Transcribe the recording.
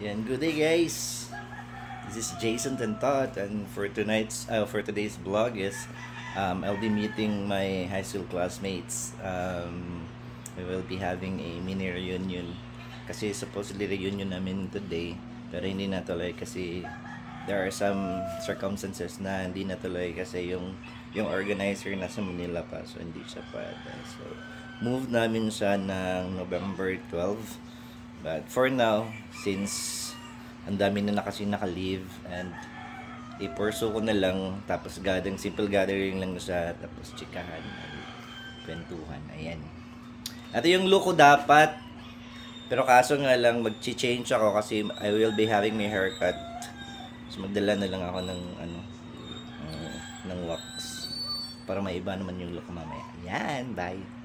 Yan, good day guys. This is Jason Tentot and for tonight's uh, for today's vlog is um, I'll be meeting my high school classmates. Um, we will be having a mini reunion kasi supposedly reunion namin today pero hindi natuloy kasi there are some circumstances na hindi natuloy kasi yung yung organizer nasa Manila pa so hindi siya pwede. So move namin siya ng November 12 But for now, since ang dami na na kasi naka-leave and i-pursue ko na lang tapos gathering, simple gathering lang siya tapos chikahan kwentuhan. Ayan. Ito yung look ko dapat pero kaso nga lang mag-change ako kasi I will be having my haircut. So magdala na lang ako ng ano uh, ng wax para maiba naman yung look mamaya. Yan, bye.